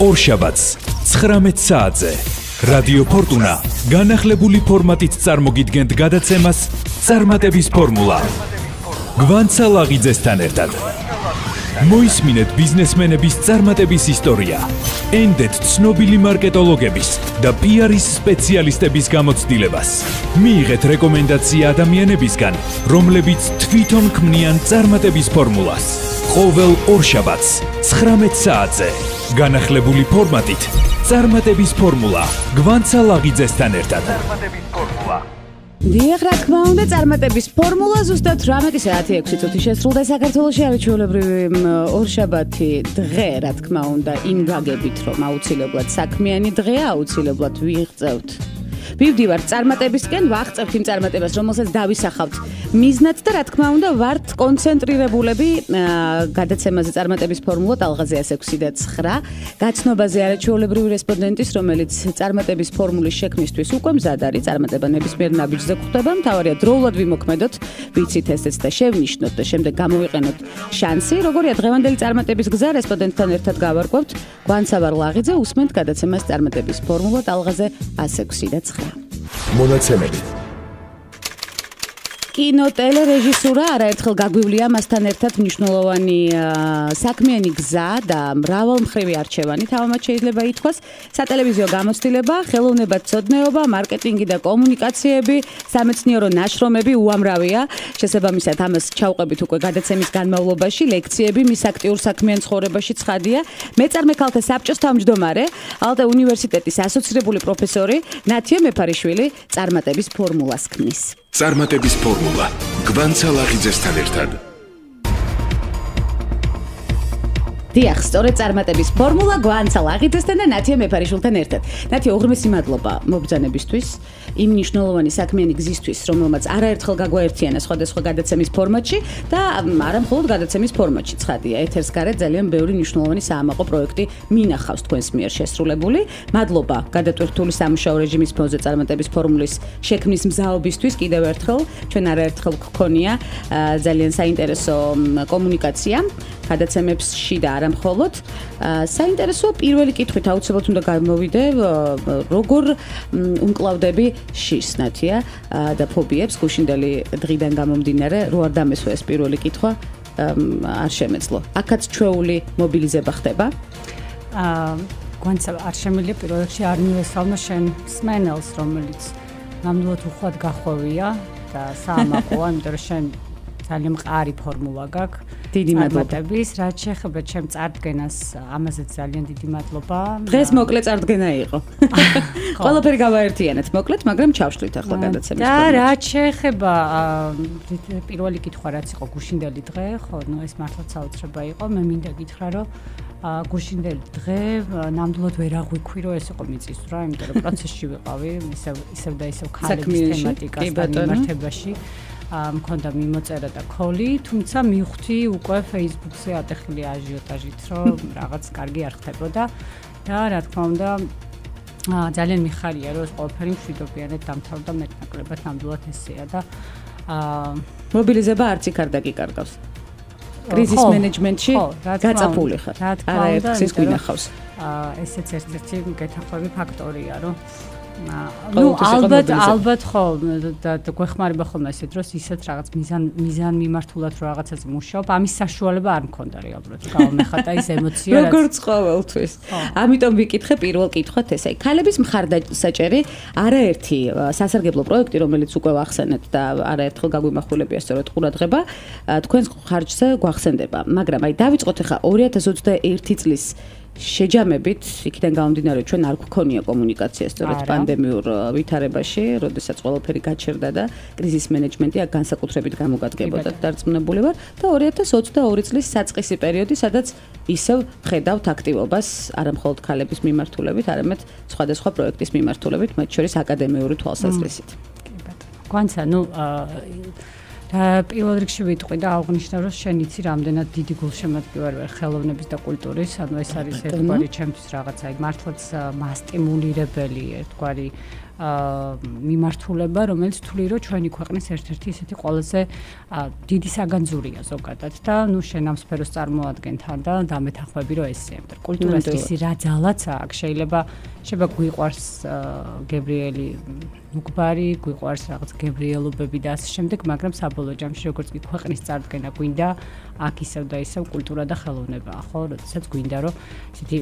ორშაბათს 19 საათზე. რადიო ფორტუნა განახლებული ფორმატით წარმოგიდგენთ გადაცემას წარმატების ფორმულა. გვანცა ლაღიძესთან ერთად მოისმინეთ ბიზნესმენების წარმატების ისტორია. ენდეთ ცნობილი მარკეტოლოგების და პიარის სპეციალისტების გამოცდილებას. მიიღეთ რეკომენდაცია ადამიანებისგან, რომლებიც თვითონ ქმნიან წარმატების ფორმულას. ყოველ ორშაბათს 19 საათზე განახლებული ფორმატით წარმატების ფორმულა გვანცა ლაღიძესთან ერთად. წარმატების დიახ, რა თქმა უნდა, წარმატების ფორმულა ზუსტად 18:06 წუთი შესრულდა საქართველოს არჩეულებრივი ორშაბათი დღე, რა თქმა უნდა, იმ გაგებით, რომ აუცილებლად საქმიანი დღეა, აუცილებლად ვიღწევთ ვივდივართ წარმატებისკენ, ვაღწევთ იმ წარმატებას, რომელსაც დავისახავთ. მიზნად და რა თქმა უნდა, ვართ კონცენტრირებულები გადაცემაზე წარმატების ფორმულა ტალღაზე 6 და 9. გაცნობაზე არაჩვეულებრივი რესპონდენტის, რომელიც წარმატების ფორმულის შექმნისთვის უკვე მზად არის, წარმატება ნებისმიერ ნაბიჯზე გვხვდება, მთავარია დროულად ვიმოქმედოთ, ვიცით ესეც და შევნიშნოთ და შემდეგ გამოვიყენოთ შანსი. როგორია დღევანდელი წარმატების გზა რესპონდენტთან ერთად გავარკვევთ. გვანცავარ ლაღიძე უსმენთ გადაცემას წარმატების ფორმულა ტალღაზე 6 და 9. მონაცემები კინო ტელერეჟისურა არაერთხელ გაგვივლია მასთან ერთად მნიშვნელოვანი საქმიანი გზა და მრავალმხრივი არჩევანი თამამად შეიძლება ითქვას სატელევიზიო გამოცდილება, ხელოვნება, ცოდნეობა, მარკეტინგი და კომუნიკაციები, სამეცნიერო ნაშრომები უამრავია. შესაბამისად ამას ჩავყვებით უკვე გადაცემის განმავლობაში, ლექციები მის აქტიურ საქმიან ცხოვრებაში ცხადია. მეწარმე ქალთა საბჭოს თავმჯდომარე, ალტა უნივერსიტეტის ასოცირებული პროფესორი ნათია მეფარიშვილი წარმატების ფორმულას ქმნის. წარმატების ფორმულა გვანცალაღიძესთან ერთად დიახ, სწორედ წარმატების ფორმულა გვანცალ აღიძესთან და ნათია მეფარიშვილთან ერთად. ნათია, უღრმესი მადლობა მობძანებისთვის, იმ მნიშვნელოვანი საქმიანი გზისთვის, რომელმაც არაერთხელ გაგვაერთიანა სხვადასხვა გადაცემის ფორმატში და არა მხოლოდ გადაცემის ფორმატში, ცხადია, ეთერს გარეთ ძალიან ბევრი მნიშვნელოვანი საამაყო პროექტი მინახავს თქვენს მიერ შესრულებული. მადლობა გადატვირთული სამუშაო რეჟიმის ფონზე წარმატების ფორმულის შექმნის მზაობისთვის კიდევ ერთხელ, ჩვენ არაერთხელ გქონია ძალიან საინტერესო კომუნიკაცია გადაცემებში და არა მხოლოდ. საინტერესო პირველი კითხვით აუცილებლად უნდა გამოვიდე როგორ უმკლავდები შისნათია. და ფობიებს გუშინდელი დღიდან გამომდინარე რო არ დამესვა ეს პირველი კითხვა არ შემეძლო. აქაც ჩვეული მობილიზება ხდება. აა კონცა არ შემიძლია პირველ რიგში არ მივესალმო შენ სმენელს რომელიც ნამდვილად უხვად გახვევია და საამაყოა იმიტომ რომ შენ ძალიან მყარი ფორმულა გაქვს დიდი მადლობა. რაც შეეხება ჩემ წარდგენას, ამაზე ძალიან დიდი მადლობა. დღეს მოკლე წარდგენა იყო. ყველაფერი გავაერთიანეთ, მოკლედ, მაგრამ ჩავშლით ახლა გადაცემის. და რაც შეეხება პირველი კითხვა რაც იყო გუშინდელი დღე, ხო, ნუ ეს მართლა საოცრება იყო. მე მინდა გითხრა, რომ ა გუშინდელი დღე ნამდვილად ვერ აღვიქვი რომ ეს იყო მიწისძვრა, იმიტომ რომ პროცესში ვიყავი, ისევ ისევ და ისევ ქალების თემატიკასთან მიმართებაში. მქონდა მიმოწერა და კოლი, თუმცა მივხვდი უკვე Facebook-ზე ატეხილი აჟიოტაჟით, რომ რაღაც კარგი არ ხდებოდა და რა თქმა უნდა ძალიან მიხარია რომ ეს ყველაფერი მშვიდობიანად დამთავრდა მეტნაკლებად ნამდვილად ესეა და აა მობილიზება არც იქ არ დაგიკარგავს. კრიზის მენეჯმენტში გაწაფული ხარ. არა ერთ ის გვინახავს. აა ესეც ერთ-ერთი გეთახვები ფაქტორია, რომ ну ალბათ ალბათ ხო და გვეხმარება ხოლმე ესე დროს ისეთ რაღაც მიზან მიზან მიმართულად რო რაღაცაზე მუშაობ ამის საშუალება არ მქონდა რეალურად გავამეხატა ის ემოცია რაც როგორც ყოველთვის ამიტომ ვიკითხე პირველ კითხვათ ესე ქალების მხარდასაჭერი არაერთი სასარგებლო პროექტი რომელიც უკვე ვახსენეთ და არაერთხელ გაგვიმახვილებია სწორედ ყურადღება თქვენს ხარჯზე გვახსენდება. მაგრამ აი დავიწყოთ ახლა 2021 წლის შეჯამებით იქიდან გამომდინარე ჩვენ არ გქონია კომუნიკაცია სწორედ პანდემიურ ვითარებაში, როდესაც ყველაფერი გაჩერდა და კრიზის მენეჯმენტი აქ განსაკუთრებით გამოგადგებოდა დარწმუნებული ვარ და 2022 წლის საწყისი პერიოდი, სადაც ისევ ხედავთ აქტივობას არა მხოლოდ ქალების მიმართულებით, არამედ სხვადასხვა პროექტის მიმართულებით, მათ შორის აკადემიური თვალსაზრისით. კი ბატონო. გვანცა, ну, აა პირველ რიგში ვიტყვი და აღნიშნე რომ შენ იცი რამდენად დიდი გულშემატკივარი ვარ ხელოვნების და კულტურის ანუ ეს არის ერთგვარი ჩემთვის რაღაცა. აი მართლაც მასტიმულირებელი ერთგვარი მიმართულება, რომელიც თვლი რომ ჩვენი ქვეყნის ერთ-ერთი ისეთი ყველაზე დიდი საგანძურია ზოგადად და ნუ შენ ამ სფეროს წარმოადგენთან და დამეთანხმები რომ ესე. კულტურას ისი რა ძალაც აქვს, შეიძლება შეიძლება გვიყვარს გებრიელი მუგბარი, გვიყვარს რაღაც გებრიელობები და ასე შემდეგ, მაგრამ საბოლოო ჯამში როგორც კი ქვეყნის წარდგენა გვინდა, აქ ისევ და ისევ კულტურა და ხელოვნება, ხო, როდესაც გვინდა რომ ისეთი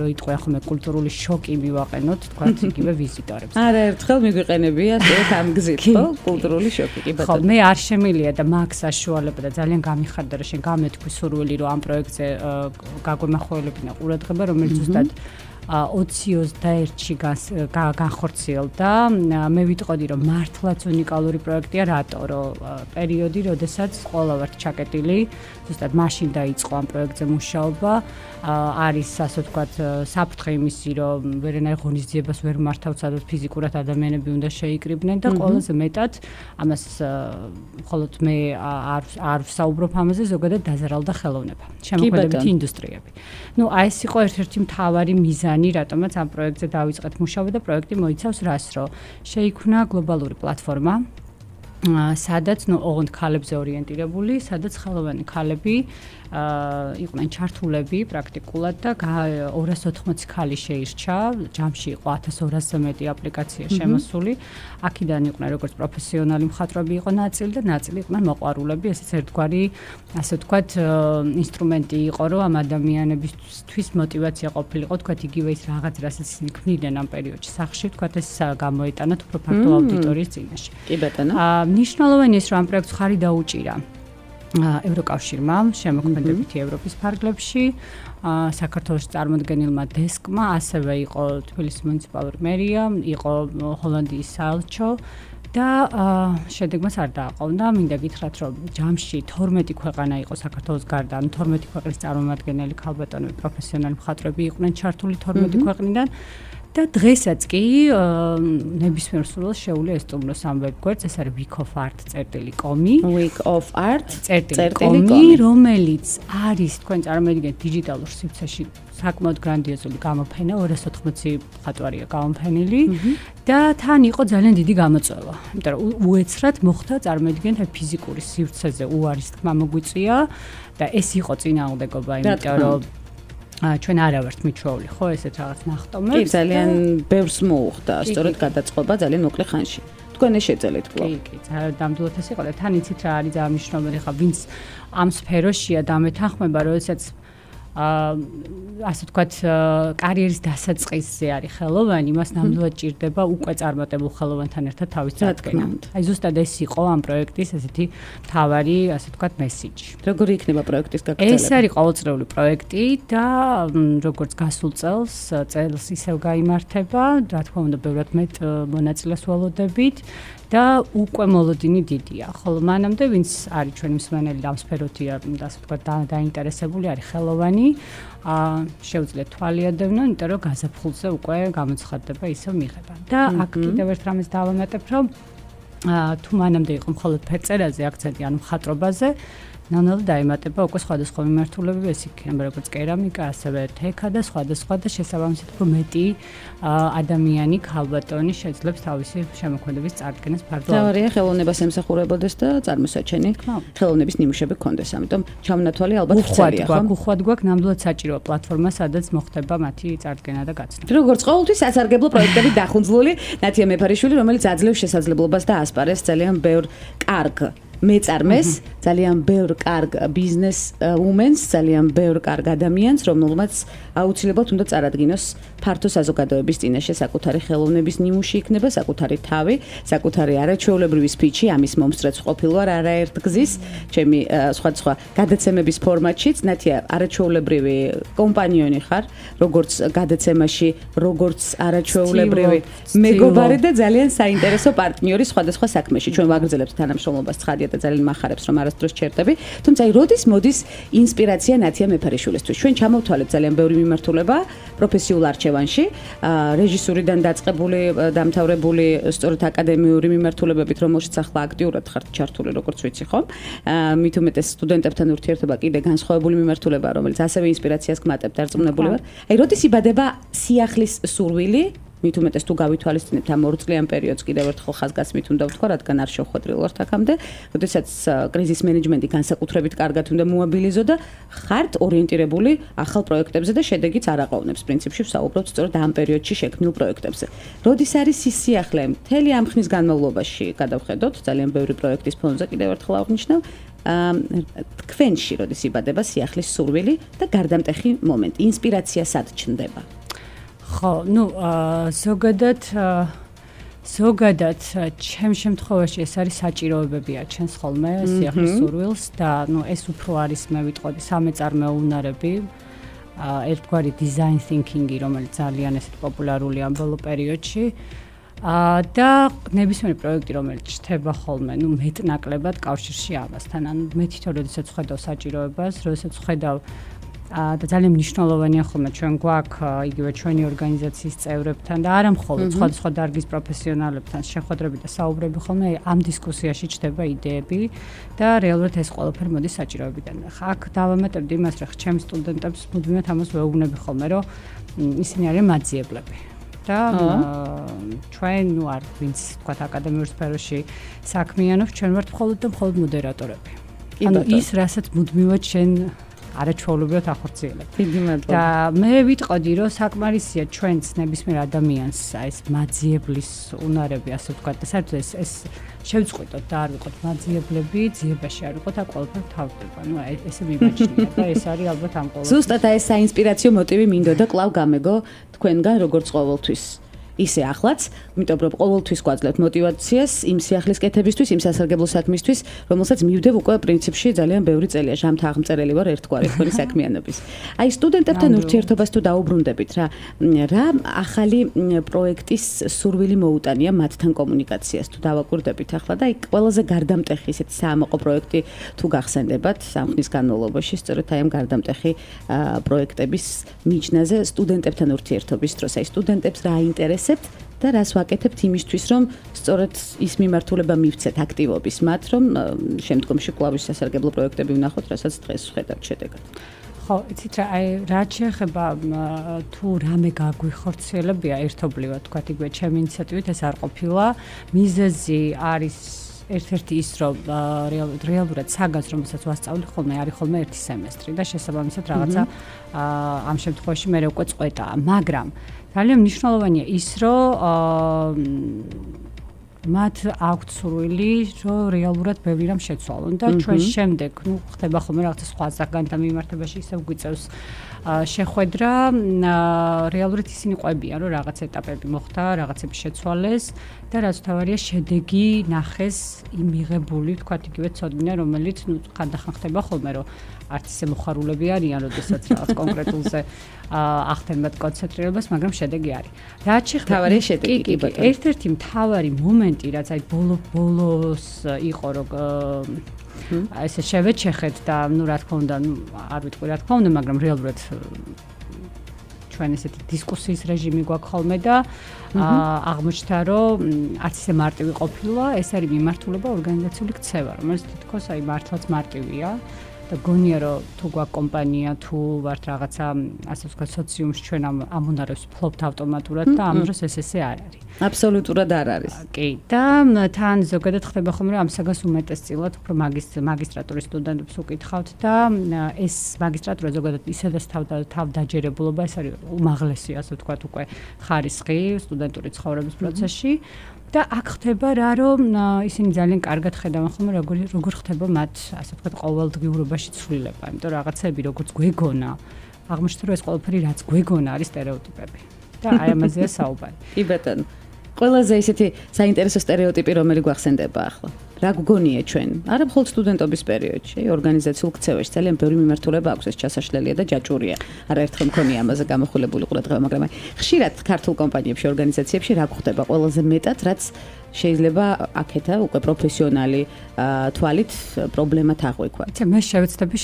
რო იტყვი ახლა მე კულტურული შოკი მივაყენოთ, თქვა იგივე ვიზიტორებს. არა, ერთხელ მიგვიყენებია ეს ამ გზით, ხო, კულტურული შოკი, კი ბატონო. ხო, მე არ შემილია და მაგ საშუალება და ძალიან გამიხარდა რომ შენ გამეთქვი სურვილი რომ ამ პროექტზე გაგვემახვილებინა ყურადღება, რომელიც ზუსტად 2021-ში განხორციელდა. მე ვიტყოდი, რომ მართლაც უნიკალური პროექტია, რატო რომ პერიოდი, როდესაც ყველა ვართ ჩაკეტილი, ზუსტად მაშინ დაიწყო ამ პროექტზე მუშაობა. არის ასე ვთქვათ, საფრთხე იმისი, რომ ვერანაირ ღონისძიებას ვერ მართავთ, სადაც ფიზიკურად ადამიანები უნდა შეიკრიბნენ და ყველაზე მეტად ამას მხოლოდ მე არ არ ვსაუბრობ ამაზე, ზოგადად დაზარალდა ხელოვნება. შემოქმედებით ინდუსტრიები. ну, აი ეს იყო ერთ-ერთი მთავარი მიზანი რატომაც ამ პროექტზე დავიწყეთ მუშაობა და პროექტი მოიცავს რას რო? შეიქმნა გლობალური პლატფორმა სადაც ნუ ოღონდ ქალებზე ორიენტირებული, სადაც ხელოვანი ქალები იყვნენ ჩართულები პრაქტიკულად და 280 ქალი შეირჩა, ჯამში იყო 1200-ზე მეტი აპლიკაცია შემოსული. აქედან იყვნენ როგორც პროფესიონალი მხატვრები იყო ნაწილი და ნაწილი იყვნენ მოყვარულები, ესეც ერთგვარი ასე ვთქვათ ინსტრუმენტი იყო, რომ ამ ადამიანებისთვის мотивация ყოფილიყო, თქვათ იგივე ის რაღაც რასაც ისინი ქმნიდნენ ამ პერიოდში სახში, თქვათ ეს გამოეტანათ უფრო ფართო აუდიტორიის წინაშე. კი ბატონო. აა მნიშვნელოვანი ის რომ ამ პროექტს ხარი დაუჭირა. ევროკავშირმა შემოქმედებითი ევროპის ფარგლებში საქართველოს წარმოადგენელმა დესკმა ასევე იყო თბილისის მუნიციპალური მერია, იყო ჰოლანდიის საელჩო და შედეგმას არ დააყოვნა. მინდა გითხრათ, რომ ჯამში 12 ქვეყანა იყო საქართველოს გარდა, ანუ 12 ქვეყნის წარმომადგენელი ქალბატონები, პროფესიონალი მხატვრები იყვნენ ჩართული 12 ქვეყნიდან. და დღესაც კი ნებისმიერ სულს შეუძლია ესტუმროს ამ ვებგვერდს ეს არის weekofart.com week of art წერტილი რომელიც არის თქვენ წარმოიდგინეთ დიჯიტალურ სივრცეში საკმაოდ გრანდიოზული გამოფენა 280 ხატვარია გამოფენილი. და თან იყო ძალიან დიდი გამოწვევა იმიტომ რომ უეცრად მოხდა წარმოიდგინეთ ფიზიკური სივრცეზე უარის თქმა მოგვიწია და ეს იყო წინააღმდეგობა იმიტომ რომ ჩვენ არა ვართ მიჩვეული ხო ესეთ რაღაც ნახტომებს კი ძალიან ბევრს მოუხდა სწორედ გადაწყობა ძალიან მოკლე ხანში. თქვენ ეს შეძელეთ კло კი კი დამდულად ეს იყო და თან იცით რა არის ამ მნიშვნელობა ხა ვინც ამ სფეროშია დამეთანხმება როდესაც ასე ვთქვათ, კარიერის დასაწყისზე არის ხელოვანი, მას ნამდვილად ჭირდება უკვე წარმატებულ ხელოვანთან ერთად თავის წარდგენა. აი ზუსტად ეს იყო ამ პროექტის ესეთი თავარი, ასე ვთქვათ, მესიჯი. როგორი იქნება პროექტის გაგრძელება? ეს არის ყოველწლიური პროექტი და როგორც გასულ წელს, წელს ისევ გამართება, რა თქმა უნდა, ბევრად მეტ მონაწილეს ველოდებით. და უკვე მოლოდინი დიდია. ხოლო მანამდე ვინც არის ჩვენი მსმენელი ამ სფეროთია, ასე ვთქვათ, დაინტერესებული არის ხელოვანი, აა შეუძლიათ თვალიადევნონ, იმიტომ რომ გაზაფხულზე უკვე გამოცხადდება ისევ მიღება. და აქ კიდევ ერთ რამეს დავამატებ, რომ აა თუ მანამდე იყო მხოლოდ ფერწერაზე აქცენტი, ანუ მხატვრობაზე, ნანალ დაემატება უკვე სხვადასხვა მიმართულებები, ეს იქნება როგორც კერამიკა, ასევე თექა და სხვადასხვა და შესაბამისად უფრო მეტი ადამიანი ქალბატონი შეძლებს თავისი შემოქმედების წარდგენას ფარდო. თავარია ხელოვნებას ემსახურებოდეს და წარმოსაჩენი ხელოვნების ნიმუშები გქონდეს, ამიტომ ჩამონათვალი ალბათ ხდება, ხო? უხვად გვაქვს ნამდვილად საჭიროა პლატფორმა, სადაც მოხდება მათი წარდგენა და გაცნობა. როგორც ყოველთვის სასარგებლო პროექტები დახუნძლული, ნათია მეფარიშვილი, რომელიც აძლევს შესაძლებლობას და ასპარეს ძალიან ბევრ კარგ მეწარმეს. ძალიან ბევრ კარგ ბიზნეს უმენს ძალიან ბევრ კარგ ადამიანს რომელმაც აუცილებლად უნდა წარადგინოს ფართო საზოგადოების წინაშე. საკუთარი ხელოვნების ნიმუში იქნება საკუთარი თავი საკუთარი არაჩვეულებრივი სპიჩი ამის მომსწრეც ყოფილვარ არაერთ გზის. ჩემი სხვადასხვა გადაცემების ფორმატშიც ნათია არაჩვეულებრივი კომპანიონი ხარ როგორც გადაცემაში როგორც არაჩვეულებრივი მეგობარი და ძალიან საინტერესო პარტნიორი სხვადასხვა საქმეში. ჩვენ ვაგრძელებთ თანამშრომლობას ცხადია და ძალიან מחარებს რომ არასდროს ჩერდები. თუმცა აი როდის მოდის ინსპირაცია ნათია მეფარიშვილისთვის? ჩვენ ჩამოვთვალეთ ძალიან ბევრი მიმართულება პროფესიულ არჩევანში, რეჟისურიდან დაწყებული, დამთავრებული სწორედ აკადემიური მიმართულებებით, რომელშიც ახლა აქტიურად ხართ ჩართული, როგორც ვიცი ხომ? მით უმეტეს სტუდენტებთან ურთიერთობა კიდე განსხვავებული მიმართულებაა, რომელიც ასევე ინსპირაციას გმატებს დარწმუნებული ვარ. აი როდის იბადება სიახლის სურვილი მით უმეტეს თუ გავითვალისწინებთ ამ ორ წლიან პერიოდს კიდევ ერთხელ ხაზგასმით უნდა ვთქვა, რადგან არ შეხვედრილ ვართ აქამდე. როდესაც კრიზის მენეჯმენტი განსაკუთრებით კარგად უნდა მოაბილიზო და ხართ ორიენტირებული ახალ პროექტებზე და შედეგიც არ აყოვნებს. პრინციპში ვსაუბრობთ სწორედ ამ პერიოდში შექმნილ პროექტებზე. როდის არის ის სიახლე? მთელი ამ ხნის განმავლობაში გადავხედოთ ძალიან ბევრი პროექტის ფონზე კიდევ ერთხელ აღნიშნავ. თქვენში როდის იბადება სიახლის სურვილი და გარდამტეხი მომენტი, ინსპირაცია სად ჩნდება? ხო, ну, ზოგადად ზოგადად ჩემ შემთხვევაში ეს არის საჭიროებებია ჩვენს ხოლმე სიახლის სურვილს და ну ეს უფრო არის მე ვიტყოდი სამეწარმეო უნარები ერთგვარი design thinking-ი რომელიც ძალიან ესეთ პოპულარულია ამ ბოლო პერიოდში აა და ნებისმიერი პროექტი რომელიც ჩდება ხოლმე, ну მეტნაკლებად კავშირში ამასთან. ანუ მე თვითონ როდესაც ხედავ საჭიროებას, როდესაც ხედავ აა და ძალიან მნიშვნელოვანია ხოლმე ჩვენ გვაქვს იგივე ჩვენი ორგანიზაციის წევრებთან და არა მხოლოდ სხვადასხვა დარგის პროფესიონალებთან შეხვედრები და საუბრები ხოლმე ამ დისკუსიაში ჩდება იდეები და რეალურად ეს ყველაფერი მოდის საჭიროებიდან. ხა აქ დავამატებდი იმას, რომ ჩემს სტუდენტებს მუდმივად ამას ვეუბნები ხოლმე, რომ ისინი არიან მაძიებლები. და ჩვენ ნუ არ ვინც თქვა აკადემიურ სფეროში საქმიანობს ჩვენ ვართ მხოლოდ და მხოლოდ მოდერატორები. ანუ ის რასაც მუდმივად ჩვენ არაჩვეულებრივად ახორციელებთ. დიდი მადლობა. და მე ვიტყოდი, რომ საკმარისია ჩვენც ნებისმიერ ადამიანს ეს მაძიებლის უნარები, ასე ვთქვათ, და საერთოდ ეს ეს შევწყვიტოთ და არ ვიყოთ მაძიებლები, ძიებაში არ ვიყოთ, აქ ყველაფერი თავდება. ნუ ესე მიმაჩნია და ეს არის ალბათ ამ ყოველ. ზუსტად ეს საინსპირაციო მოტივი მინდოდა კლავ გამეგო თქვენგან როგორც ყოველთვის. ისე ახლაც, იმიტომ რომ ყოველთვის გვაძლევთ мотиваციას იმ სიახლის კეთებისთვის, იმ სასარგებლო საქმისთვის, რომელსაც მივდევ უკვე პრინციპში ძალიან ბევრი წელია. ჟამთა აღმწერელი ვარ ერთგვარი თქვენი საქმიანობის. აი სტუდენტებთან ურთიერთობას თუ დაუბრუნდებით რა, რა ახალი პროექტის სურვილი მოუტანია მათთან კომუნიკაციას თუ დავაკვირდებით ახლა და აი ყველაზე გარდამტეხი ისეთი საამაყო პროექტი თუ გახსენდებათ სამხნის განმავლობაში, სწორედ აი ამ გარდამტეხი პროექტების მიჯნაზე სტუდენტებთან ურთიერთობის დროს, აი სტუდენტებს რა აინტერესებს ვაკეთებთ და რას ვაკეთებთ იმისთვის, რომ სწორედ ის მიმართულება მივცეთ აქტივობის მათ, რომ შემდგომში კლავის სასარგებლო პროექტები ვნახოთ, რასაც დღეს ხედავთ შედეგად. ხო, იცით რა, აი რა შეიძლება თუ რამე გაგვიხორციელებია ერთობლივად, თქვა იგივე ჩემი ინიციატივით ეს არ ყოფილა. მიზეზი არის ერთ-ერთი ის რომ რეალურად საგას რომელსაც ვასწავლი ხოლმე არის ხოლმე ერთი სემესტრი და შესაბამისად რაღაცა ამ შემთხვევაში მე უკვე წყვეტაა, მაგრამ ძალიან მნიშვნელოვანია ის, რომ მათ აქვთ სურვილი, რომ რეალურად ბევრი რამ შეცვალონ და ჩვენ შემდეგ, ну, ხდება ხოლმე რაღაცა სხვა ზაგანთან მიმართებაში ისევ გვიწევს შეხვედრა, რეალურად ისინი ყვებიან, რომ რაღაც ეტაპები მოხდა, რაღაცები შეცვალეს და რაც თავარია შედეგი ნახეს იმ მიღებული, თქვა იგივე ცოდნა, რომელიც, ну, ხანდახან ხდება ხოლმე, რომ არც ისე მოხარულები არიან, როდესაც რაღაც კონკრეტულზე ახდენებთ კონცენტრირებას, მაგრამ შედეგი არის. რაც შეხვდა თავარი შედეგი კი ბატონო. ერთ-ერთი მთავარი მომენტი, რაც აი ბოლო ბოლოს იყო, რომ ესე შევეჩეხეთ და ნუ რა თქმა უნდა, არ ვიტყვი რა თქმა უნდა, მაგრამ რეალურად ჩვენ ესეთი დისკუსიის რეჟიმი გვაქვს ხოლმე და აღმოჩნდა, რომ არც ისე მარტივი ყოფილა, ეს არის მიმართულება ორგანიზაციული ქცევა, რომელიც თითქოს აი მართლაც მარტივია. და გონია რომ თუ გვაქვს კომპანია თუ ვართ რაღაცა ასე ვთქვათ სოციუმში ჩვენ ამ ამონარებს ფლოპთ ავტომატურად და ამ დროს ეს ესე არ არის. აბსოლუტურად არ არის. კი და თან ზოგადად ხდება ხომ რომ ამ საგას უმეტესწილად უფრო მაგისტრატურის სტუდენტებს უკითხავთ და ეს მაგისტრატურა ზოგადად ისედაც თავ თავ დაჯერებულობა ეს არის უმაღლესი ასე ვთქვათ უკვე ხარისხი სტუდენტური ცხოვრების პროცესში. და აქ ხდება რა რომ ისინი ძალიან კარგად ხედავენ ხოლმე როგორი როგორ ხდება მათ ასე ვთქვათ ყოველდღიურობაში ცვლილება. იმიტომ რაღაცები როგორც გვეგონა აღმოჩნდა რომ ეს ყველაფერი რაც გვეგონა არის стереოტიპები. და აი ამაზეა საუბარი. კი ბატონო ყველაზე ისეთი საინტერესო стереოტიპი რომელი გვახსენდება ახლა. რა გგონია ჩვენ? არა მხოლოდ სტუდენტობის პერიოდში, ორგანიზაციულ ქცევაში ძალიან ბევრი მიმართულება აქვს, ეს ჩასაშლელია და ჯაჭვურია. არა ერთხელ მქონია ამაზე გამოხულებული ყურადღება, მაგრამ ხშირად ქართულ კომპანიებში, ორგანიზაციებში რა გხდება ყველაზე მეტად, რაც შეიძლება აქეთა უკვე პროფესიონალი თვალით პრობლემათ აღვიქვა. იცი, მე შევეცდები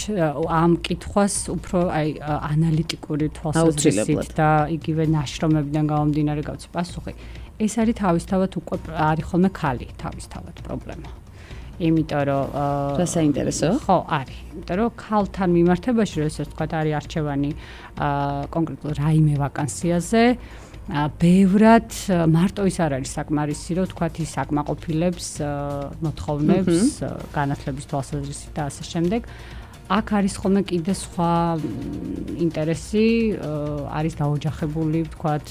ამ კითხვას უფრო აი ანალიტიკური თვალსაზრისით და იგივე ნაშრომებიდან გამომდინარე გავცი პასუხი. ეს არის თავისთავად უკვე არის ხოლმე ხალი თავისთავად პრობლემა. იმიტომ რომ რა საინტერესო? ხო, არის. იმიტომ რომ ქალთან მიმართებაში რომ ესე ვთქვა, არის არჩევანი კონკრეტულ რაიმე ვაკანსიაზე. ა ბევრად მარტო ის არ არის საკმარისი რომ თქვა ის საკმაყოფილებს მოთხოვნებს განათლების თვალსაზრისით და ასე შემდეგ აქ არის ხოლმე კიდე სხვა ინტერესი, არის დაოჯახებული, ვთქვათ,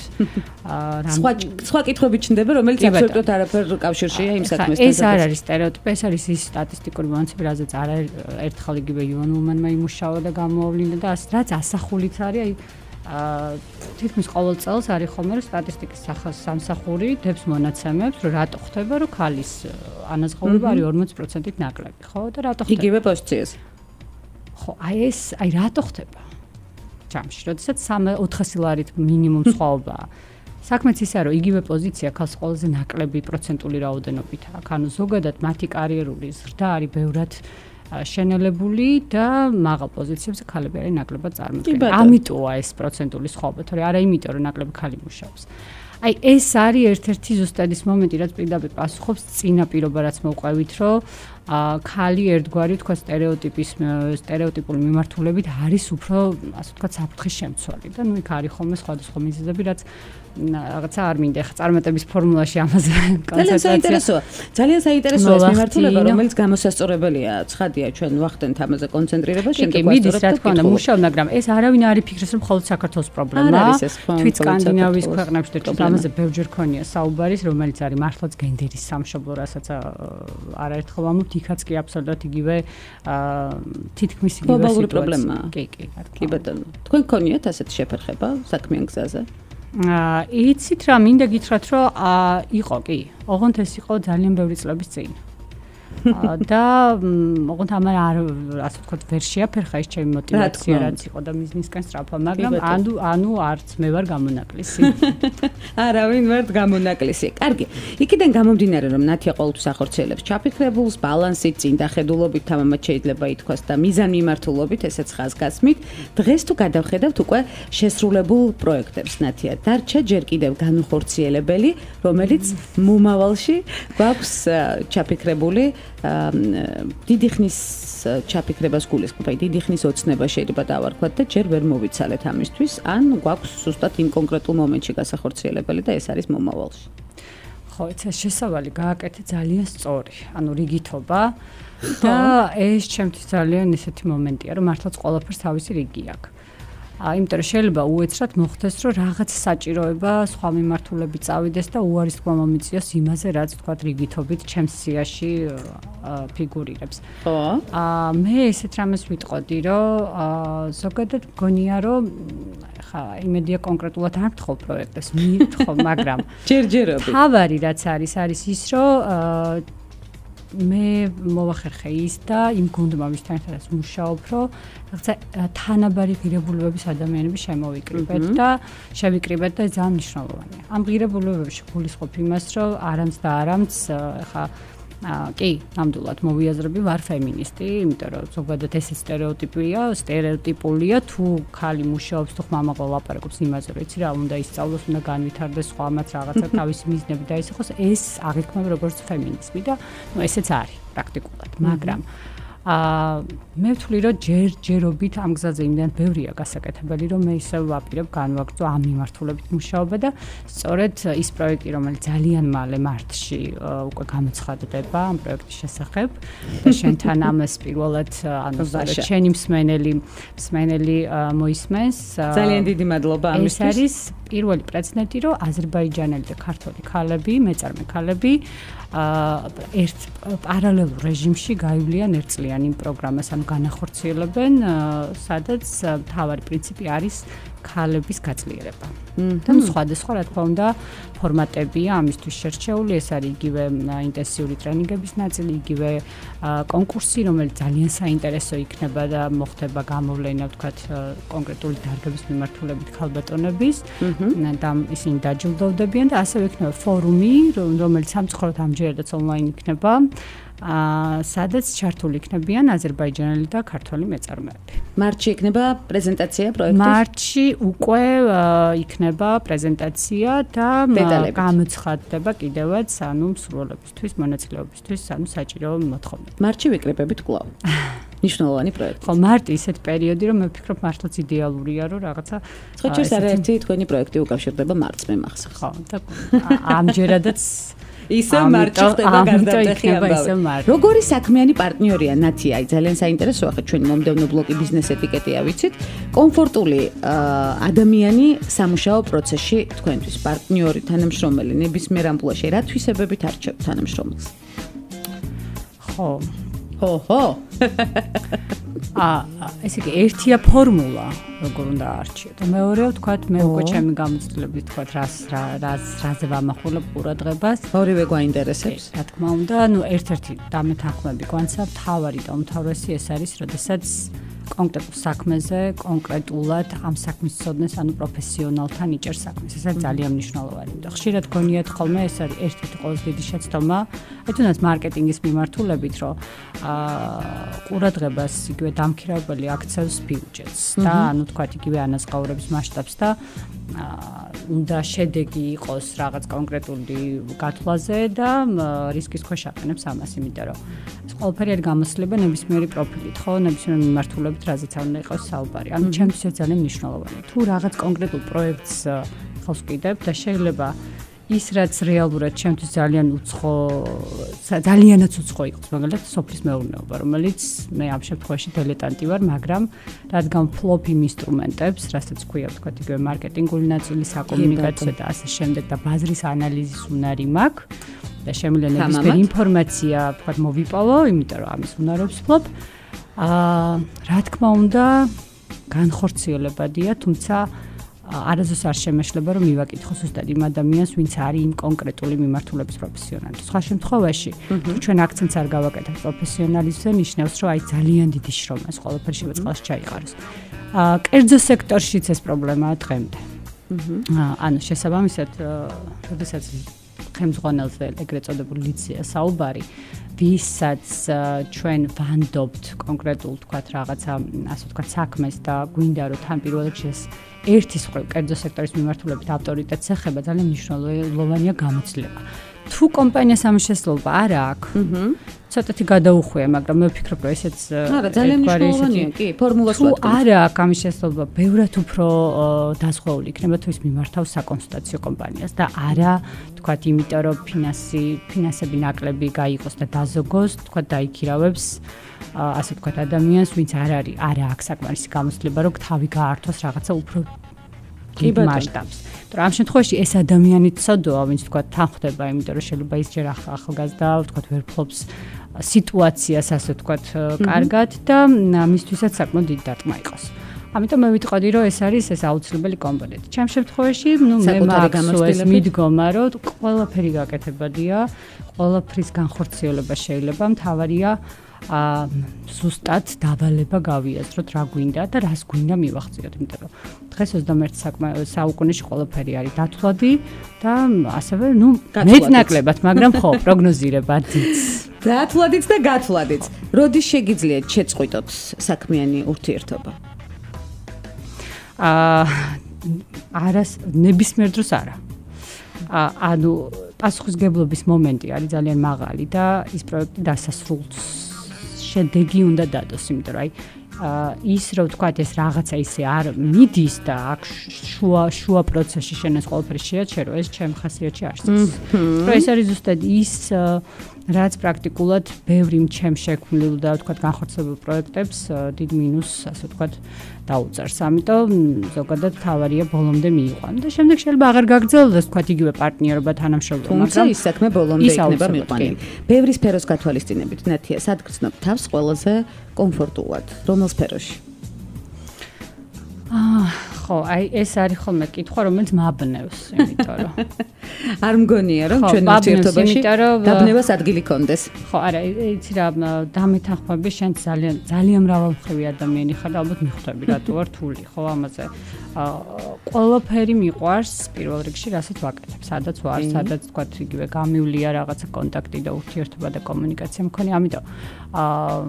სხვა სხვა კითხვები ჩნდება, რომელიც აბსოლუტურად არაფერ კავშირშია იმ საქმესთან. ეს არ არის стереოტიპი, ეს არის ის სტატისტიკური მონაცემები, რაზეც არა ერთხელ იგივე ივან ულმანმა იმუშავა და გამოავლინა და ასე რაც ასახულიც არის, აი თითქმის ყოველ წელს არის ხოლმე სტატისტიკის სამსახური დებს მონაცემებს, რომ რატო ხდება, რომ ქალის ანაზღაურება არის 40%-ით ნაკლები, ხო? და რატო ხდება? იგივე პოზიციაზე. ხო აი ეს აი რატო ხდება ჯამში როდესაც 3-400 ლარით მინიმუმ სხვაობაა საქმეც ისაა რომ იგივე პოზიცია ქალს ყველაზე ნაკლები პროცენტული რაოდენობით აქვს ანუ ზოგადად მათი კარიერული ზრდა არის ბევრად შენელებული და მაღალ პოზიციებზე ქალები არის ნაკლებად წარმოდგენილი. ამიტოა ეს პროცენტული სხვაობა, თორე არა იმიტომ რომ ნაკლები ქალი მუშაობს. აი ეს არის ერთ-ერთი ზუსტად ის მომენტი, რაც პირდაპირ პასუხობს წინა პირობა, რაც მოყვევით, რომ ქალი ერთგვარი თქვა стереოტიპის стереოტიპული მიმართულებით არის უფრო ასე ვთქვათ საფრთხის შემცველი და ნუ იქ არის ხოლმე სხვადასხვა მიზეზები რაც რაღაცა არ მინდა ხა წარმატების ფორმულაში ამაზე კონცენტრაცია ძალიან საინტერესოა. ძალიან საინტერესოა ეს მიმართულება რომელიც გამოსასწორებელია. ცხადია ჩვენ ვახდენთ ამაზე კონცენტრირებას შემდეგ ვასწორებთ რა თქმა უნდა მუშაობ მაგრამ ეს არავინ არ იფიქრს რომ მხოლოდ საქართველოს პრობლემაა თვით სკანდინავიის ქვეყნებში და ამაზე ბევრჯერ ქონია საუბარის რომელიც არის მართლაც გენდერის სამშობლო რასაც არაერთხელ ამბობთ იქაც კი აბსოლუტურად იგივე თითქმის იგივე პრობლემაა. კი, კი, კი ბატონო. თქვენ გქონიათ ასეთი შეფერხება საქმიან გზაზე? აა იცით რა მინდა გითხრათ რომ აა იყო კი ოღონდ ეს იყო ძალიან ბევრი წლების წინ და ოღონდ ამან არ ასე ვთქვათ ვერ შეაფერხა ის ჩემი мотиваცია რაც იყო და მისგან სწრაფა, მაგრამ ანუ ანუ არც მე ვარ გამონაკლისი. არავინ ვარ გამონაკლისი. კარგი, იქიდან გამომდინარე რომ ნათია ყოველთვის ახორციელებს ჩაფიქრებულს, ბალანსით, წინდახედულობით, თამამად შეიძლება ითქვას და მიზანმიმართულობით, ესეც ხაზს გასმით. დღეს თუ გადავხედავთ უკვე შესრულებულ პროექტებს, ნათია, დარჩა ჯერ კიდევ განუხორციელებელი, რომელიც მომავალში გვაქვს ჩაფიქრებული დიდი ხნის ჩაფიქრებას გულისხმობ, აი დიდი ხნის ოცნება შეიძლება დავარქვათ და ჯერ ვერ მოვიცალეთ ამისთვის, ან გვაქვს ზუსტად იმ კონკრეტულ მომენტში გასახორციელებელი და ეს არის მომავალში. ხო, ეს შესავალი გააკეთე ძალიან სწორი, ანუ რიგითობა. და ეს ჩემთვის ძალიან ესეთი მომენტია, რომ მართლაც ყველაფერს თავისი რიგი აქვს. აიმიტომ შეიძლება უეცრად მოხდეს, რომ რაღაც საჭიროება სხვა მიმართულებით წავიდეს და უარის თქმა მომიწიოს იმაზე, რაც თქვა რიგითობით ჩემს სიაში ფიგურირებს. ხო. აა მე ესეთ რამეს ვიტყოდი, რომ აა ზოგადად მგონია, რომ ხა იმედია კონკრეტულად არ მთხო პროექტს, მითხო, მაგრამ ჯერჯერობით. თავარი რაც არის, არის ის, რომ აა მე მოვახერხე ის და იმ გუნდმა ვისთან ერთად მუშაობ, რომ რაღაცა თანაბარი ღირებულებების ადამიანები შემოვიკრიბეთ და შევიკრიბეთ და ძალიან მნიშვნელოვანია. ამ ღირებულებებში გულისხმობ იმას, რომ არამც და არამც ხა კი, ნამდვილად მოვიაზრები ვარ ფემინისტი, იმიტომ რომ ზოგადად ეს სტერეოტიპია, სტერეოტიპულია თუ ხალი მუშაობს თუ ხმამაღლა ლაპარაკობს იმაზე, რომ იცი რა უნდა ისწავლოს, უნდა განვითარდეს სხვა მათ რაღაცა თავისი მიზნები დაისახოს, ეს აღიქმება როგორც ფემინიზმი და ნუ ესეც არის პრაქტიკულად, მაგრამ აა მე ვთვლი რომ ჯერჯერობით ამ გზაზე იმდან ბევრია გასაკეთებელი რომ მე ისევ ვაპირებ განვაგრძო ამ მიმართულებით მუშაობა და სწორედ ის პროექტი რომელიც ძალიან მალე მარტში უკვე გამოცხადდება ამ პროექტის შესახებ და შენთან ამას პირველად ანუ შენი მსმენელი მსმენელი მოისმენს ძალიან დიდი მადლობა ამისთვის ეს არის პირველი პრეცედენტი რომ აზერბაიჯანელი და ქართული ქალები მეწარმე ქალები ერთ პარალელურ რეჟიმში გაივლიან ერთწლიანი პროგრამას ან განახორციელებენ, სადაც თავარი პრინციპი არის ქალების გაძლიერება. და სხვადასხვა რა თქმა უნდა ფორმატებია ამისთვის შერჩეული, ეს არის იგივე ინტენსიური ტრენინგების ნაწილი, იგივე კონკურსი, რომელიც ძალიან საინტერესო იქნება და მოხდება გამოვლენა, ვთქვათ, კონკრეტული დარგების მიმართულებით ქალბატონების და ისინი დაჯილდოვდებიან და ასევე იქნება ფორუმი, რომელიც სამწუხაროდ ამჯერადაც ონლაინ იქნება. აა სადაც ჩართული იქნებიან აზერბაიჯანელი და ქართველი მეწარმეები. მარტში იქნება პრეზენტაცია პროექტის? მარტში უკვე იქნება პრეზენტაცია და გამოცხადდება კიდევაც ანუ მსრულებისთვის, მონაწილეობისთვის, ანუ საჭირო მოთხოვნები. მარტში ვიკრებებით კვლავ. ნიშნულოვანი პროექტი. ხო, მარტი ისეთ პერიოდი, რომ მე ვფიქრობ მართლაც იდეალურია, რომ რაღაცა ხოჭერს არაერთი თქვენი პროექტი უკავშირდება მარტს მე მახსოვს. ხო, და ამჯერადაც ისე მარტი ხდება გარდატეხი ამბავი. როგორი საქმიანი პარტნიორია ნათია? აი ძალიან საინტერესოა ხა ჩვენი მომდევნო ბლოკი ბიზნეს ეტიკეტია ვიცით. კომფორტული ადამიანი სამუშაო პროცესში თქვენთვის პარტნიორი თანამშრომელი ნებისმიერ ამპლუაში რა თვისებებით არჩევთ თანამშრომელს? ხო. ხო. აა ესე იგი ერთია ფორმულა როგორ უნდა არჩიო? და მეორე ვთქვათ მე უკვე ჩემი გამოცდილებით ვთქვათ რას რა რას რაზე ვამახვილებ ყურადღებას. ორივე გვაინტერესებს. რა თქმა უნდა ნუ ერთ-ერთი დამეთანხმები გვანცა თავარი და უმთავრესი ეს არის როდესაც კონკრეტულ საქმეზე, კონკრეტულად ამ საქმის ცოდნეს, ანუ პროფესიონალთან იჭერ საქმეს. ეს არის ძალიან მნიშვნელოვანი. და ხშირად გონიათ ხოლმე ეს არის ერთ-ერთი ყველაზე დიდი შეცდომა, აი თუნდაც მარკეტინგის მიმართულებით, რომ აა ყურადღებას იგივე დამქირავებელი აქცევს ბიუჯეტს და ანუ თქვა იგივე ანაზღაურების მასშტაბს და უნდა შედეგი იყოს რაღაც კონკრეტული გათვლაზე და რისკის ქვეშ აყენებს ამას, იმიტომ რომ ეს ყველაფერი არის გამოსლება ნებისმიერი პროფილით, ხო, ნებისმიერი მიმართულებით, რაზეც არ უნდა იყოს საუბარი. ანუ ჩემთვის ძალიან მნიშვნელოვანია. თუ რაღაც კონკრეტულ პროექტს ხავს კიდევ და შეიძლება ის რაც რეალურად ჩემთვის ძალიან უცხო ძალიანაც უცხო იყოს მაგალითად სოფლის მეურნეობა რომელიც მე ამ შემთხვევაში დილეტანტი ვარ მაგრამ რადგან ფლოპ იმ ინსტრუმენტებს რასაც ქვია თქვა იგივე მარკეტინგული ნაწილი საკომუნიკაციო და ასე შემდეგ და ბაზრის ანალიზის უნარი მაქვს და შემიძლია ნებისმიერი ინფორმაცია თქვა მოვიპოვო იმიტომ რომ ამის უნარობს ფლოპ აა რა თქმა უნდა განხორციელებადია თუმცა არაზოს არ შემეშლება რომ მივაკითხო ზუსტად იმ ადამიანს ვინც არის იმ კონკრეტული მიმართულების პროფესიონალი. სხვა შემთხვევაში თუ ჩვენ აქცენტს არ გავაკეთებთ პროფესიონალიზმზე, ნიშნავს რომ აი ძალიან დიდი შრომა ეს ყველაფერი შევაწყალს ჩაიყაროს. აა კერძო სექტორშიც ეს პრობლემაა დღემდე. აა ანუ შესაბამისად, როდესაც ხემძღვანელზე ეგრეთ წოდებული ლიცია საუბარი ვისაც ჩვენ ვანდობთ კონკრეტულ თქვათ რაღაცა ასე ვთქვათ საქმეს და გვინდა რომ თან პირველ რიგში ეს ერთის მხრივ კერძო სექტორის მიმართულებით ავტორიტეტს ეხება ძალიან მნიშვნელოვანია გამოცდილება. თუ კომპანიას ამ შესაძლებლობა არ აქვს, ცოტათი გადაუხვია, მაგრამ მე ვფიქრობ, რომ ესეც არა, ძალიან მნიშვნელოვანია, კი, ფორმულას ვატყობ. თუ არ აქვს ამ შესაძლებლობა, ბევრად უფრო დაზღვეული იქნება თუ ის მიმართავს საკონსულტაციო კომპანიას და არა, თქვათ, იმიტომ რომ ფინანსი, ფინანსები ნაკლები გაიყოს და დაზოგოს, თქვათ, დაიქირავებს ასე ვთქვათ ადამიანს, ვინც არ არის, არ აქვს საკმარისი გამოცდილება, რომ თავი გაართოს რაღაცა უფრო კი მასშტაბს. თუ ამ შემთხვევაში ეს ადამიანი ცოდოა, ვინც ვთქვათ, თან ხდება, იმიტომ რომ შეიძლება ის ჯერ ახალგაზრდა, ვთქვათ, ვერ ფლობს სიტუაციას, ასე ვთქვათ, კარგად და მისთვისაც საკმაოდ დიდი დარტყმა იყოს. ამიტომ მე ვიტყოდი, რომ ეს არის ეს აუცილებელი კომპონენტი. ჩემ შემთხვევაში, ნუ მე მაქვს მიდგომა, რომ ყველაფერი გაკეთებადია, ყველაფრის განხორციელება შეიძლება, მთავარია ა ზუსტად დავალება გავიაზროთ რა გვინდა და რას გვინდა მივახციოთ, იმიტომ რომ დღეს 21 საუკუნეში ყველაფერი არის დათვლადი და ასევე, ну, მეტნაკლებად, მაგრამ ხო, პროგნოზირებად. დათვლადიც და გათვლადიც. როდი შეგიძლიათ შეწყვიტოთ საქმიანი ურთიერთობა? აა არას ნებისმიერ დროს არა. ა ანუ პასუხისგებლობის მომენტი არის ძალიან მაღალი და ის პროექტი დასასრულს შედეგი უნდა დადოს, იმიტომ რომ აი ის რო ვთქვა ეს რაღაცა ისე არ მიდის და აქ შუა შუა პროცესში შენეს ყოველფერი შეაჩერო ეს ჩემ ხასიათში არსებობს. რომ ეს არის ზუსტად ის რაც პრაქტიკულად ბევრი ჩემ შექმნილ და ვთქვა განხორციელებულ პროექტებს დიდ მინუს ასე ვთქვა დაუწარს. ამიტომ ზოგადად თავარია ბოლომდე მიიყვან და შემდეგ შეიძლება აღარ გაგრძელდეს თქვა იგივე პარტნიორობა თანამშრომლობა, მაგრამ ის საქმე ბოლომდე იქნება მიყვანილი. ბევრი სფეროს გათვალისწინებით ნათია, სად გწნობ თავს ყველაზე კომფორტულად? რომელ სფეროში? აა ხო, აი ეს არის ხოლმე კითხვა, რომელიც მაბნევს, იმიტომ რომ არ მგონია რომ ჩვენ ურთიერთობაში დაბნევას ადგილი კონდეს. ხო, არა, იცი რა, დამეთანხმები შენ ძალიან ძალიან მრავალმხრივი ადამიანი ხარ და ალბათ მიხვდები რატო არ თული, ხო, ამაზე. ყველაფერი მიყვარს პირველ რიგში, რასაც ვაკეთებ, სადაც ვარ, სადაც თქვა იგივე გამივლია რაღაცა კონტაქტი და ურთიერთობა და კომუნიკაცია მქონი, ამიტომ აა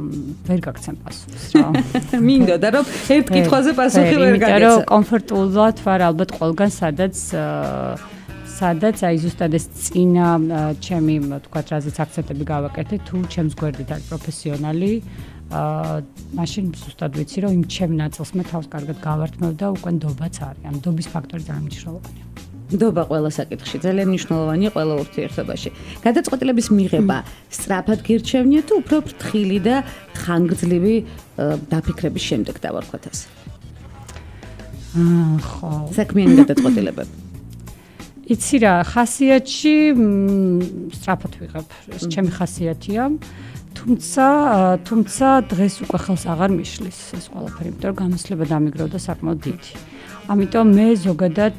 ვერ გაგცემ პასუხს რა. მინდოდა რომ ერთ კითხვაზე პასუხი ვერ გაგეცა. იმიტომ რომ კომფორტულად ვარ ალბათ ყველგან სადაც სადაც აი ზუსტად ეს წინა ჩემი თქვა რაზეც აქცენტები გავაკეთე თუ ჩემს გვერდით არის პროფესიონალი აა მაშინ ზუსტად ვიცი რომ იმ ჩემ ნაწილს მე თავს კარგად გავართმევ და უკვე ნდობაც არის. ან ნდობის ფაქტორი ძალიან მნიშვნელოვანია. ნდობა ყველა საკითხში ძალიან მნიშვნელოვანია ყველა ურთიერთობაში. გადაწყვეტილების მიღება სწრაფად გირჩევნია თუ უფრო ფრთხილი და ხანგრძლივი დაფიქრების შემდეგ დავარქვათ ასე? აა ხო. საქმიანი გადაწყვეტილებები. იცი რა, ხასიათში სწრაფად ვიღებ. ეს ჩემი ხასიათია. თუმცა თუმცა დღეს უკვე ხელს აღარ მიშლის ეს ყველაფერი, იმიტომ რომ გამოსლება დამიგროვდა საკმაოდ დიდი. ამიტომ მე ზოგადად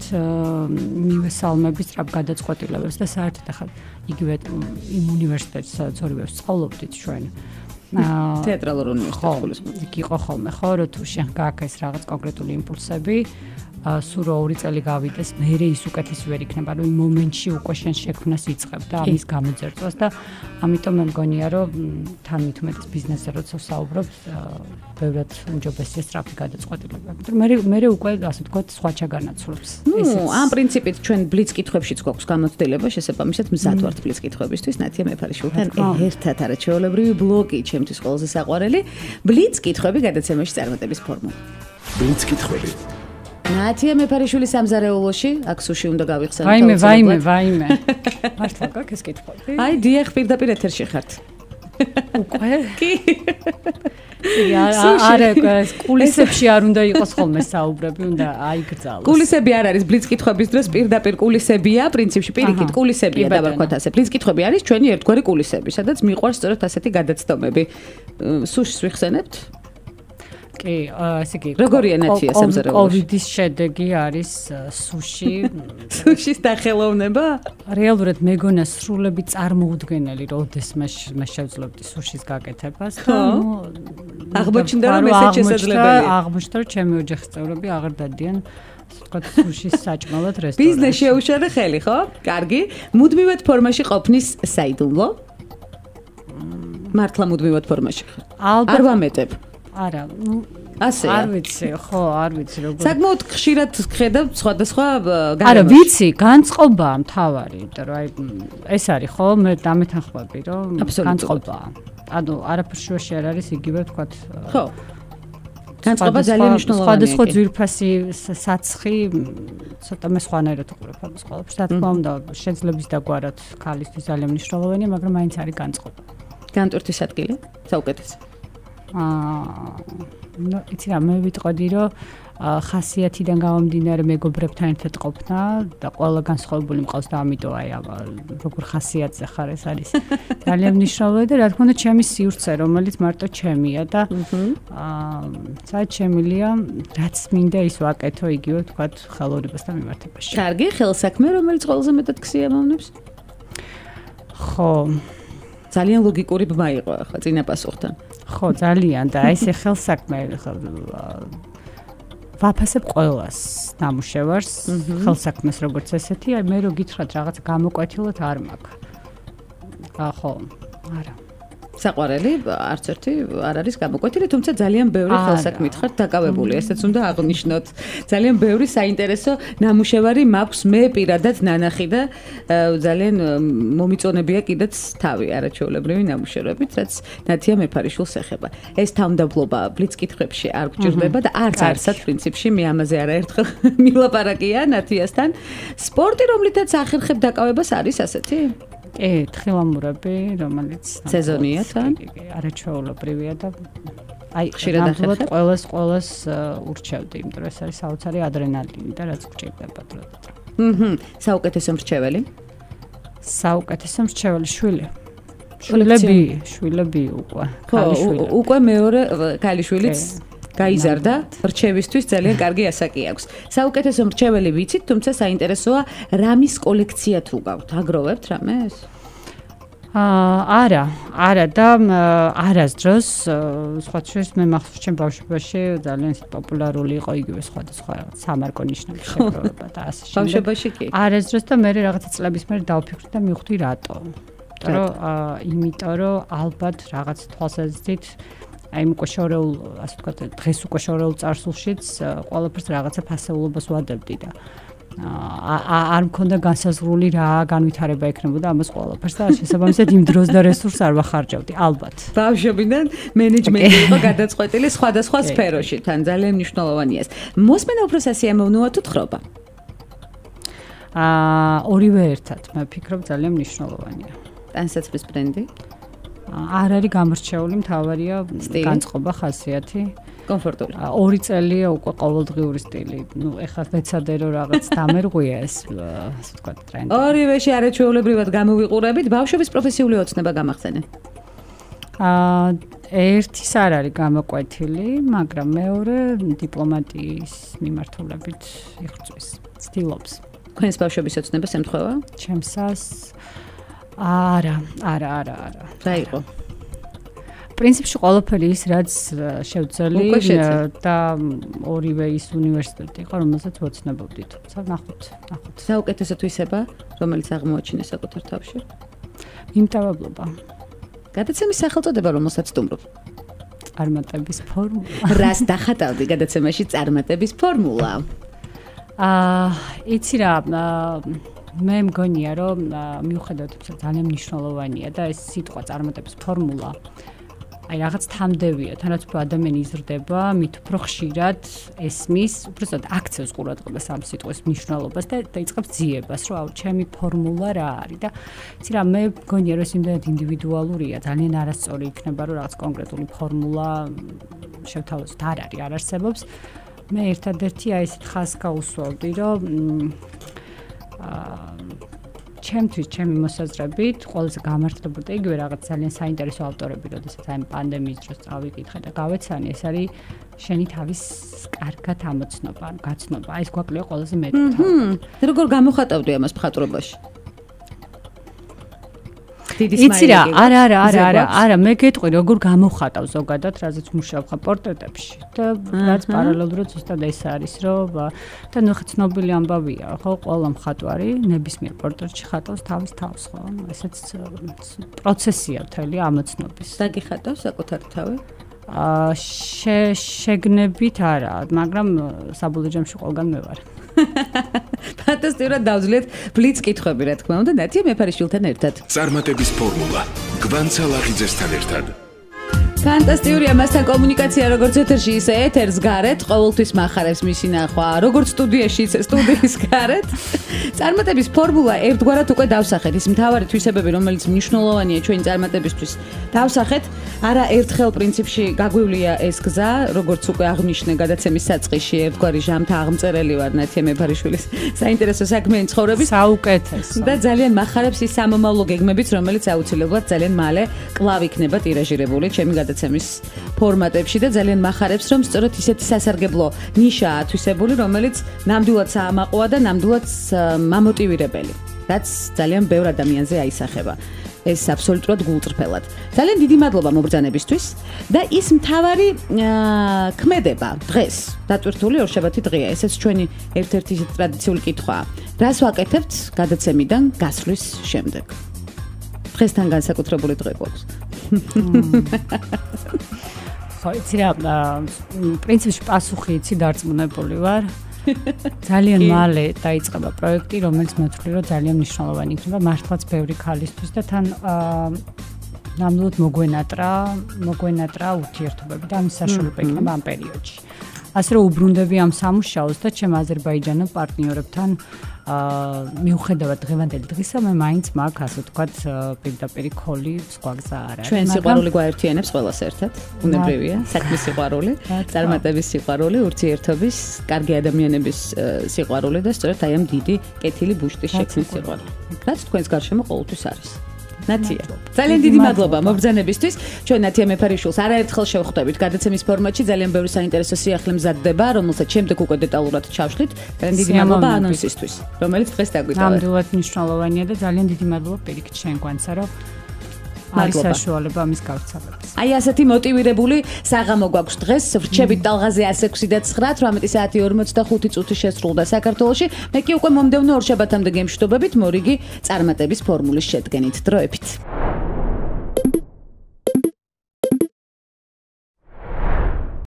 მივესალმები სწრაფ გადაწყვეტილებებს და საერთოდ ახლა იგივე იმ უნივერსიტეტში სადაც ორივე ვსწავლობდით ჩვენ. აა თეატრალურ უნივერსიტეტში. ხო, იქ იყო ხოლმე, ხო, რომ თუ შენ გააქეს რაღაც კონკრეტული იმპულსები, სულ ორი წელი გავიდეს, მე ის უკეთესი ვერ იქნება, რომ იმ მომენტში უკვე შენ შექმნას იწყებ და ამის გამოძერწვას და ამიტომ მე მგონია, რომ თან მithumetes ბიზნესზე როცა საუბრობ, ბევრად უმჯობესია სწრაფი გადაწყვეტილება. მე მე უკვე ასე ვთქვათ, სხვა ჩაგანაცვლებს. ნუ, ამ პრინციპით ჩვენ ბლიც კითხვებშიც გვაქვს გამოცდილება, შესაბამისად მზად ვართ ბლიც კითხვებისთვის, ნათია მეფარიშვილთან ერთად არაჩვეულებრივი ბლოკი, ჩემთვის ყველაზე საყვარელი, ბლიც კითხვები გადაცემაში წარმატების ფორმულა. ბლიც კითხვები ნათია მეფარიშვილის სამზარეულოში, აქ სუში უნდა გავიხსენოთ. ვაიმე, ვაიმე, ვაიმე. მართლა გაკეს კითხები? აი, დიახ, პირდაპირ ეთერში ხართ. უკვე? კი. არა, ეს კულისებში არ უნდა იყოს ხოლმე საუბრები, უნდა აიგრძალოს. კულისები არ არის ბლიც კითხების დროს პირდაპირ კულისებია, პრინციპში პირიქით კულისებია დავარქვათ ასე. ბლიც კითხები არის ჩვენი ერთგვარი კულისები, სადაც მიყვარს სწორედ ასეთი გადაცდომები. სუშს ვიხსენებთ? კი, ესე იგი, როგორია ნაცია სამზარეულოში? კოვიდის შედეგი არის სუში. სუშის დახელოვნება? რეალურად მეგონა სრულები წარმოუდგენელი, როდეს მე მე შევძლებდი სუშის გაკეთებას და ნუ აღმოჩნდა რომ ესე შესაძლებელია. აღმოჩნდა რომ ჩემი ოჯახის წევრები აღარ დადიან თქვა სუშის საჭმელად რესტორანში. ბიზნესი შეუშალე ხელი, ხო? კარგი. მუდმივად ფორმაში ყოფნის საიდუმლო? მართლა მუდმივად ფორმაში ხარ? არ ვამეტებ. არა, ასე არ ვიცი, ხო, არ ვიცი როგორ. საკმაოდ ხშირად ხედავ სხვადასხვა არა, ვიცი, განწყობა მთავარი, იმიტომ რომ აი ეს არის ხო, მე დამეთანხმები, რომ განწყობა. ანუ არაფერ შუაში არ არის იგივე თქვათ. ხო. განწყობა ძალიან მნიშვნელოვანია. სხვადასხვა ძვირფასი საცხი ცოტა მე სხვანაირად უყურებ ამას ყველაფერს. რა თქმა უნდა, შეძლებს დაგვარად ქალისთვის ძალიან მნიშვნელოვანია, მაგრამ მაინც არის განწყობა. განტვირთვის ადგილი? საუკეთესო. აა ნუ იცი რა მე ვიტყოდი რომ ხასიათიდან გამომდინარე მეგობრებთან ერთად ყოფნა და ყველა განსხვავებული მყავს და ამიტომ აი როგორ ხასიათზე ხარ ეს არის ძალიან მნიშვნელოვანი და რა თქმა უნდა ჩემი სივრცე რომელიც მარტო ჩემია და აა საერთოდ შემილია რაც მინდა ის ვაკეთო იგივე თქვა ხელოვნებასთან მიმართებაში. კარგი ხელსაქმე რომელიც ყველაზე მეტად ქსიამოვნებს? ხო ძალიან ლოგიკური ბმა იყო ახლა წინა პასუხთან. ხო, ძალიან და ეს ხელსაქმე ვაფასებ ყოველას ნამუშევარს, ხელსაქმეს როგორც ესეთი, აი მე რო გითხრათ რაღაც გამოკვეთილად არ მაქვს. აა ხო, არა. საყვარელი არც ერთი არ არის გამოკვეთილი, თუმცა ძალიან ბევრი ხელსაქმით ხართ დაკავებული, ესეც უნდა აღნიშნოთ. ძალიან ბევრი საინტერესო ნამუშევარი მაქვს მე პირადად ნანახი და ძალიან მომიწონებია კიდეც თავი არაჩვეულებრივი ნამუშევრებით, რაც ნათია მეფარიშვილს ეხება. ეს თავდაბლობა ბლიც კითხებში არ გჭირდება და არც არსად პრინციპში მე ამაზე არაერთხელ მილაპარაკია ნათიასთან. სპორტი რომლითაც ახერხებ დაკავებას არის ასეთი? კი, თხილამურები, რომელიც სეზონია თან. არაჩვეულებრივია და აი ხშირად ახერხებ ყოველს ყოველს ურჩევდი, იმიტომ რომ ეს არის საოცარი ადრენალინი და რაც გჭირდება დროდადრო. ჰმმ, საუკეთესო მრჩეველი? საუკეთესო მრჩეველი შვილი. შვილები, შვილები უკვე. ხო, უკვე მეორე კალიშვილიც გაიზარდა რჩევისთვის ძალიან კარგი ასაკი აქვს. საუკეთესო რჩეველი ვიცით, თუმცა საინტერესოა რამის კოლექცია თუ გაქვთ, აგროვებთ რამეს? აა არა, არა და არასდროს სხვა შეს მე მახსოვს ჩემ ბავშვობაში ძალიან პოპულარული იყო იგივე სხვადასხვა სამარკო ნიშნები შეგროვება და ასე შემდეგ. ბავშვობაში კი. არასდროს და მე რაღაცა წლების მერე დავფიქრდი და მივხვდი რატო. იმიტომ რომ აა იმიტომ რომ ალბათ რაღაც თვალსაზრისით აი უკვე შორეულ, ასე ვთქვათ, დღეს უკვე შორეულ წარსულშიც ყველაფერს რაღაცა ფასეულობას ვადებდი და არ მქონდა განსაზღვრული რა განვითარება ექნებოდა ამას ყველაფერს და შესაბამისად იმ დროს და რესურსს არ ვახარჯავდი ალბათ. ბავშვობიდან მენეჯმენტი იყო გადაწყვეტილი სხვადასხვა სფეროში, თან ძალიან მნიშვნელოვანია. მოსმენა უფრო სასიამოვნოა თუ თხრობა? აა ორივე ერთად, მე ვფიქრობ ძალიან მნიშვნელოვანია. ტანსაცმლის ბრენდი? არ არის გამორჩეული, მთავარია განწყობა, ხასიათი. კომფორტული. ორი წელია უკვე ყოველდღიური სტილი. ნუ ეხლა მეცადე რომ რაღაც დამერღვია ეს, ასე ვთქვა ტრენდი. ორივეში არაჩვეულებრივად გამოვიყურებით, ბავშვების პროფესიული ოცნება გამახსენე. აა ერთის არ არის გამოკვეთილი, მაგრამ მეორე დიპლომატიის მიმართულებით იხწვის, ცდილობს. თქვენს ბავშვების ოცნებას ემთხვევა? ჩემსას არა, არა, არა, არა. რა იყო? პრინციპში ყველაფერი ის რაც შევძელი და ორივე ის უნივერსიტეტი იყო რომელსაც ვოცნებობდი თუმცა ნახოთ ნახოთ. საუკეთესო თვისება რომელიც აღმოაჩინე საკუთარ თავში. იმთავებლობა გადაცემის სახელწოდება რომელსაც სტუმრობ. წარმატების ფორმულა. რას დახატავდი გადაცემაში წარმატების ფორმულა? აა იცი რა მე მგონია რომ მიუხედავად იმისა ძალიან მნიშვნელოვანია და ეს სიტყვა წარმატების ფორმულა აი რაღაც თამდევია, თანაც უფრო ადამიანი იზრდება, მით უფრო ხშირად ესმის, უბრალოდ აქცევს ყურადღებას ამ სიტყვის მნიშვნელობას და დაიწყებს ძიებას, რომ აუ, ჩემი ფორმულა რა არის და იცი რა, მე მგონია რომ ეს იმდენად ინდივიდუალურია, ძალიან არასწორი იქნება, რომ რაღაც კონკრეტული ფორმულა შევთავაზოთ, არ არის, არ არსებობს. მე ერთადერთი აი ესეთ ხას გაუსვავდი, რომ ჩემთვის ჩემი მოსაზრებით ყველაზე გამართლებოდა იგივე რაღაც ძალიან საინტერესო ავტორები, როდესაც აი პანდემიის დროს წავიკითხე და გავეცანი, ეს არის შენი თავის კარგად ამოცნობა, გაცნობა. აი ეს გვაკლია ყველაზე მეტი თავი. როგორ გამოხატავდი ამას მხატვრობაში? დიდი სმაილი. იცი რა, არა, არა, არა, არა, არა, მე გეტყვი როგორ გამოხატავ ზოგადად, რაზეც მუშაობ ხა პორტრეტებში და რაც პარალელურად ზუსტად ეს არის, რომ და ნუ ხა ცნობილი ამბავია, ხო, ყველა მხატვარი ნებისმიერ პორტრეტში ხატავს თავის თავს, ხო? ესეც პროცესია მთელი ამოცნობის. დაგიხატავ საკუთარ თავი? აა შეგნებით არა, მაგრამ საბოლოო ჯამში ყველგან მე ვარ. ფანტასტიკურად დავძლიეთ ბლიც კითხვები რა თქმა უნდა. ნათია მეფარიშვილთან ერთად. წარმატების ფორმულა. გვანცა ლაღიძესთან ერთად ფანტასტიკურია მასთან კომუნიკაცია როგორც ეთერში ისე ეთერს გარეთ ყოველთვის מחარებს მისი ნახვა როგორც სტუდიაში ისე სტუდიის გარეთ. წარმატების ფორმულა ერთგვარად უკვე დავსახეთ. ის მთავარი თვისებები რომელიც მნიშვნელოვანია ჩვენი წარმატებისთვის. დავსახეთ არა ერთხელ პრინციპში გაგვივლია ეს გზა როგორც უკვე აღნიშნე გადაცემის საწყისში ერთგვარი ჟამთა აღმწერელი ვარ ნათია მეფარიშვილის საინტერესო საქმიანი ცხოვრების. საუკეთესო. და ძალიან מחარებს ის სამომავლო გეგმებიც რომელიც აუცილებლად ძალიან მალე კვლავ იქნება ტირაჟირებული. ჩემი გადაცემის ფორმატებში და ძალიან מחარებს რომ სწორედ ისეთი სასარგებლო ნიშაა თვისებული რომელიც ნამდვილად საამაყოა და ნამდვილად მამოტივირებელი რაც ძალიან ბევრ ადამიანზე აისახება ეს აბსოლუტურად გულწრფელად. ძალიან დიდი მადლობა მობრძანებისთვის და ის მთავარი ქმედება დღეს დატვირთული ორშაბათი დღეა. ესეც ჩვენი ერთ-ერთი ტრადიციული კითხვაა. რას ვაკეთებთ გადაცემიდან გასვლის შემდეგ? დღესთან განსაკუთრებული დღე გვაქვს. ხო, იცი რა, პრინციპში პასუხი იცი დარწმუნებული ვარ. ძალიან მალე დაიწყება პროექტი, რომელიც მეთვლი რომ ძალიან მნიშვნელოვანი იქნება მართლაც ბევრი ქალისთვის და თან ნამდვილად მოგვენატრა, მოგვენატრა ურთიერთობები და ამის საშუალება იქნება ამ პერიოდში. ასე რომ უბრუნდები ამ სამუშაოს და ჩემ აზერბაიჯანო პარტნიორებთან აა მიუხედავად დღევანდელი დღისა მე მაინც მაქვს ასე ვთქვათ პირდაპირ ქოლი სხვა გზა არ არის. ჩვენ სიყვარული გვაერთიანებს ყველას ერთად. უნებრივია საქმის სიყვარული, წარმატების სიყვარული, ურთიერთობის, კარგი ადამიანების სიყვარული და სწორედ აი ამ დიდი კეთილი ბუშტის შექმნის სიყვარული. რაც თქვენს გარშემო ყოველთვის არის. ნათია. ძალიან დიდი მადლობა მობრძანებისთვის. ჩვენ ნათია მეფარიშვილს არაერთხელ შევხვდებით გადაცემის ფორმატში. ძალიან ბევრი საინტერესო სიახლე მზადდება, რომელსაც შემდეგ უკვე დეტალურად ჩავშლით. ძალიან დიდი მადლობა ანონსისთვის, რომელიც დღეს დაგვიტანა. ნამდვილად მნიშვნელოვანია და ძალიან დიდი მადლობა პირიქით შენ გვანცა, არის მადლობა. საშუალება ამის გავრცელებას. აი ასეთი მოტივირებული საღამო გვაქვს დღეს. ვრჩებით ტალღაზე 106 და 9, 18 საათი 45 წუთი შესრულდა საქართველოში. მე კი უკვე მომდევნო ორ შაბათამდე გემშვიდობებით მორიგი წარმატების ფორმულის შედგენით დროებით.